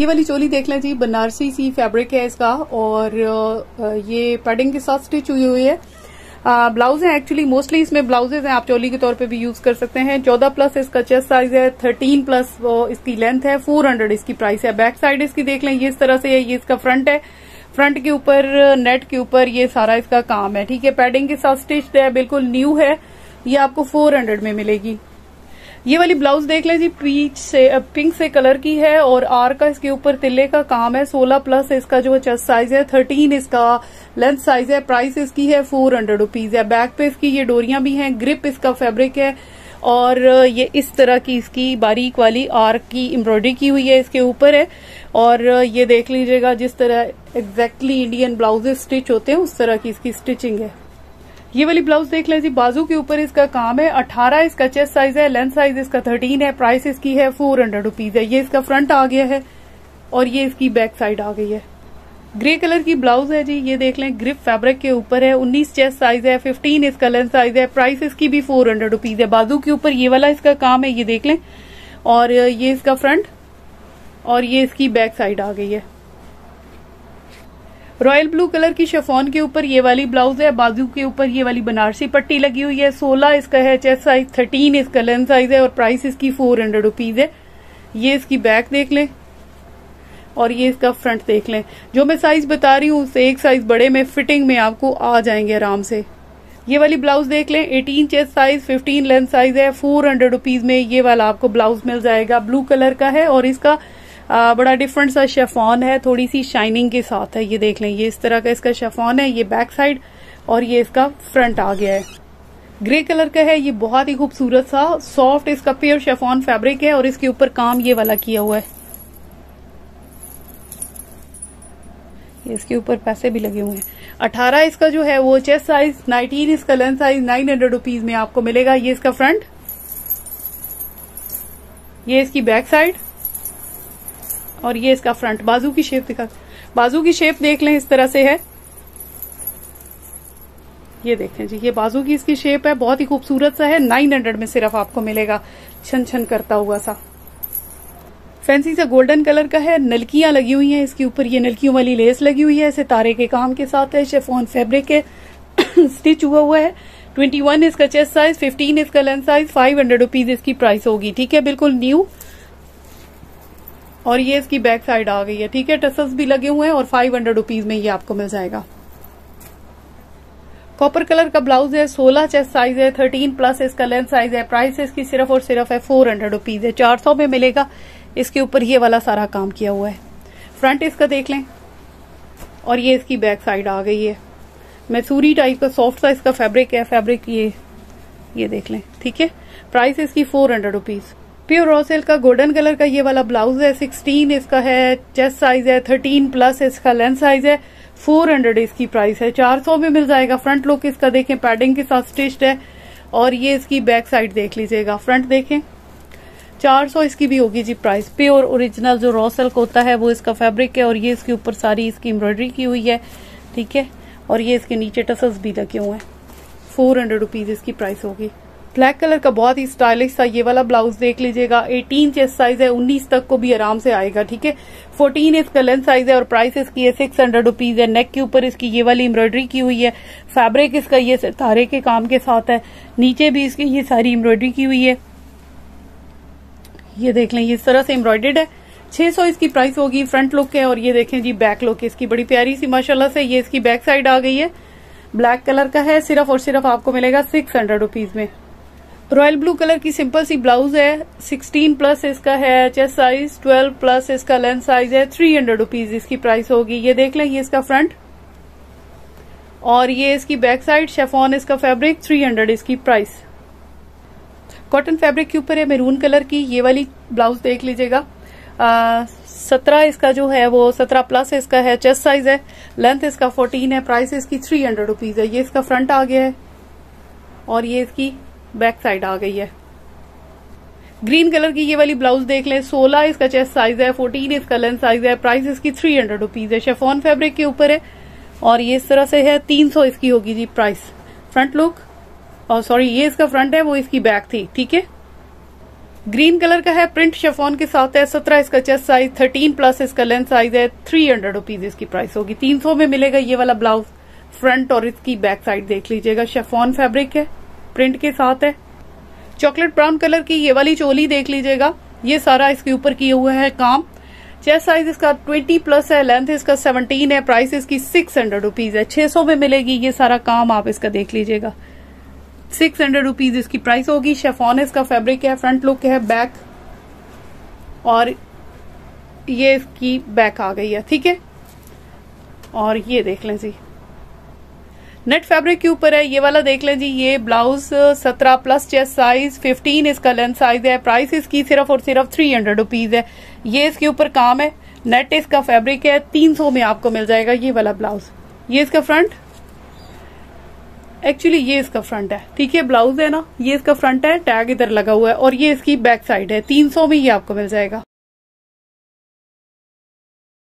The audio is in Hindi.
ये वाली चोली देख लें जी, बनारसी सी फैब्रिक है इसका और ये पैडिंग के साथ स्टिच हुई हुई है। ब्लाउज है एक्चुअली मोस्टली इसमें ब्लाउजेज हैं, आप चोली के तौर पे भी यूज़ कर सकते हैं। चौदह प्लस इसका चेस्ट साइज़ है थर्टीन प्लस इसकी लेंथ है फोर हंड्रेड इसकी प्राइस है। बैक साइड इसकी देख लें, ये इस तरह से है, ये इसका फ्रंट है। फ्रंट के ऊपर नेट के ऊपर ये सारा इसका काम है, ठीक है? पैडिंग के साथ स्टिच है, बिल्कुल न्यू है। ये आपको फोर हंड्रेड में मिलेगी। ये वाली ब्लाउज देख लें जी, पीच से पिंक से कलर की है और आर का इसके ऊपर तिल्ले का काम है 16 प्लस इसका जो चेस्ट साइज़ है 13 इसका लेंथ साइज़ है प्राइस इसकी है फोर हंड्रेड रुपीज़ है। बैक पे इसकी ये डोरियाँ भी हैं ग्रिप इसका फैब्रिक है और ये इस तरह की इसकी बारीक वाली आर की एम्ब्रॉयडरी की हुई है, इसके ऊपर है। और ये देख लीजिएगा जिस तरह एग्जैक्टली इंडियन ब्लाउजेस स्टिच होते हैं, उस तरह की इसकी स्टिचिंग है। ये वाली ब्लाउज देख लें जी, बाजू के ऊपर इसका काम है 18 इसका चेस्ट साइज़ है लेंथ साइज़ इसका 13 है प्राइस इसकी है फोर हंड्रेड रुपीज़ है। ये इसका फ्रंट आ गया है और ये इसकी बैक साइड आ गई है। ग्रे कलर की ब्लाउज है जी, ये देख लें ग्रिप फैब्रिक के ऊपर है 19 चेस्ट साइज़ है 15 इसका लेंथ साइज़ है प्राइस इसकी भी फोर हंड्रेड रुपीज़ है। बाजू के ऊपर ये वाला इसका काम है, ये देख लें, और ये इसका फ्रंट और ये इसकी बैक साइड आ गई है। रॉयल ब्लू कलर की शेफोन के ऊपर ये वाली ब्लाउज है, बाजू के ऊपर ये वाली बनारसी पट्टी लगी हुई है। सोलह इसका है चेस्ट साइज़ थर्टीन इसका लेंथ साइज़ है और प्राइस इसकी फोर हंड्रेड रुपीज़ है। ये इसकी बैक देख लें और ये इसका फ्रंट देख लें। जो मैं साइज़ बता रही हूँ, उससे एक साइज़ बड़े में फिटिंग में आपको आ जाएँगे आराम से। ये वाली ब्लाउज देख लें 18 चेस्ट साइज़ 15 लेंथ साइज़ है। फोर हंड्रेड रुपीज़ में ये वाला आपको ब्लाउज मिल जाएगा। ब्लू कलर का है और इसका आ, बड़ा डिफरेंट सा शेफॉन है थोड़ी सी शाइनिंग के साथ है ये देख लें ये इस तरह का इसका शेफॉन है ये बैक साइड और ये इसका फ्रंट आ गया है। ग्रे कलर का है ये बहुत ही खूबसूरत सा सॉफ्ट इसका प्योर शेफॉन फैब्रिक है और इसके ऊपर काम ये वाला किया हुआ है। इसके ऊपर पैसे भी लगे हुए हैं। अठारह इसका जो है वो चेस्ट साइज़ नाइनटीन इसका length size nine hundred rupees में आपको मिलेगा। ये इसका फ्रंट ये इसकी बैक साइड और ये इसका फ्रंट बाजू की शेप दिखा। बाजू की शेप देख लें, इस तरह से है। ये देखें जी, ये बाजू की इसकी शेप है, बहुत ही खूबसूरत सा है। नाइन हंड्रेड में सिर्फ़ आपको मिलेगा छन छन करता हुआ सा। फैंसी सा गोल्डन कलर का है, नलकियाँ लगी हुई हैं, इसके ऊपर ये नलकियों वाली लेस लगी हुई है सितारे के काम के साथ है शेफोन फैब्रिक है स्टिच हुआ हुआ है। ट्वेंटी वन इसका चेस्ट साइज़ फिफ्टीन इसका length size five hundred rupees इसकी प्राइस होगी, ठीक है? बिल्कुल न्यू और ये इसकी बैक साइड आ गई है। ठीक है टसस भी लगे हुए हैं और फाइव हंड्रेड रुपीज़ में ये आपको मिल जाएगा। कॉपर कलर का ब्लाउज है, सोलह चेस्ट साइज़ है थर्टीन प्लस इसका लेंथ साइज़ है प्राइस इसकी सिर्फ़ और सिर्फ़ है फोर हंड्रेड रुपीज़ है। चार सौ में मिलेगा। इसके ऊपर ये वाला सारा काम किया हुआ है। फ्रंट इसका देख लें। और ये इसकी बैक साइड आ गई है। मैसूरी टाइप का सॉफ्ट सा इसका फैब्रिक है। फैब्रिक ये ये देख लें। ठीक है? प्राइस इसकी four hundred rupees pure raw silk का गोल्डन कलर का ये वाला ब्लाउज है सिक्सटीन इसका है चेस्ट साइज़ है थर्टीन प्लस इसका लेंथ साइज़ है फोर हंड्रेड इसकी प्राइस है, चार सौ में मिल जाएगा। फ्रंट लुक इसका देखें पैडिंग के साथ स्टिच्ड है और ये इसकी बैक साइड देख लीजिएगा। फ्रंट देखें, चार सौ इसकी भी होगी जी प्राइस प्योर ओरिजिनल जो रॉ सिल्क होता है, वो इसका फैब्रिक है और ये इसके ऊपर सारी इसकी एम्ब्रॉयडरी की हुई है, ठीक है? और ये इसके नीचे टसल्स भी लगे हुए हैं। फोर हंड्रेड रुपीज़ इसकी प्राइस होगी। ब्लैक कलर का बहुत ही स्टाइलिश था ये वाला ब्लाउज देख लीजिएगा। 18 चेस्ट साइज़ है 19 तक को भी आराम से आएगा, ठीक है? 14 इसका लेंथ साइज़ है और प्राइस इसकी है सिक्स हंड्रेड रुपीज़ है। नेक के ऊपर इसकी ये वाली एम्ब्रॉयडरी की हुई है। फैब्रिक इसका ये तारे के काम के साथ है। नीचे भी इसकी ये सारी एम्ब्रॉयडरी की हुई है। ये देख लें इस तरह से एम्ब्रॉयडेड है। 600 इसकी प्राइस होगी फ्रंट लुक है और ये देखें जी, बैक लुक इसकी बड़ी प्यारी सी, माशाल्लाह से ये इसकी बैक साइड आ गई है। ब्लैक कलर का है, सिर्फ़ और सिर्फ़ आपको मिलेगा सिक्स हंड्रेड रुपीज़ में। रॉयल ब्लू कलर की सिंपल सी ब्लाउज है 16 प्लस इसका है चेस्ट साइज़ 12 प्लस इसका लेंथ साइज़ है थ्री हंड्रेड रुपीज़ इसकी प्राइस होगी। ये देख लें, ये इसका फ्रंट और ये इसकी बैक साइड शेफॉन इसका फैब्रिक 300 इसकी प्राइस कॉटन फैब्रिक के ऊपर है मेरून कलर की, ये वाली ब्लाउज देख लीजिएगा। सत्रह इसका जो है, वो सत्रह प्लस इसका है चेस्ट साइज़ है लेंथ इसका फोर्टीन है प्राइस इसकी थ्री हंड्रेड रुपीज़ है। ये इसका फ्रंट आ गया है और ये इसकी बैक साइड आ गई है। ग्रीन कलर की ये वाली ब्लाउज देख लें, सोलह इसका चेस्ट साइज़ है फोर्टीन इसका लेंथ साइज़ है प्राइस इसकी थ्री हंड्रेड रुपीज़ है। शेफोन फैब्रिक के ऊपर है और ये इस तरह से है, तीन सौ इसकी होगी जी प्राइस फ्रंट लुक और सॉरी ये इसका फ्रंट है, वो इसकी बैक थी, ठीक है? ग्रीन कलर का है प्रिंट शेफोन के साथ है, सत्रह इसका चेस्ट साइज़ थर्टीन प्लस इसका लेंथ साइज़ है थ्री हंड्रेड रुपीज़ इसकी प्राइस होगी। तीन सौ में मिलेगा ये वाला ब्लाउज फ्रंट और इसकी बैक साइड देख लीजिएगा। शेफोन फैब्रिक है प्रिंट के साथ है। चॉकलेट ब्राउन कलर की ये वाली चोली देख लीजिएगा। ये सारा इसके ऊपर किया हुआ है काम। चेस्ट साइज़ इसका 20 प्लस है, लेंथ इसका 17 है, प्राइस इसकी सिक्स हंड्रेड रुपीज़ है। 600 में मिलेगी ये सारा काम, आप इसका देख लीजिएगा। सिक्स हंड्रेड रुपीज़ इसकी प्राइस होगी। शेफोन इसका फैब्रिक है, फ्रंट लुक है, बैक। और ये इसकी बैक आ गई है, ठीक है? और ये देख लें जी। नेट फैब्रिक के ऊपर है, ये वाला देख लें जी, ये ब्लाउज सत्रह प्लस चेस्ट साइज़ फिफ्टीन इसका लेंथ साइज़ है प्राइस इसकी सिर्फ़ और सिर्फ़ थ्री हंड्रेड रुपीज़ है। ये इसके ऊपर काम है, नेट इसका फैब्रिक है, तीन सौ में आपको मिल जाएगा ये वाला ब्लाउज। ये इसका फ्रंट एक्चुअली ये इसका फ्रंट है। ठीक है, ब्लाउज है ना, ये इसका फ्रंट है, टैग इधर लगा हुआ है और ये इसकी बैक साइड है, तीन सौ में ये आपको मिल जाएगा।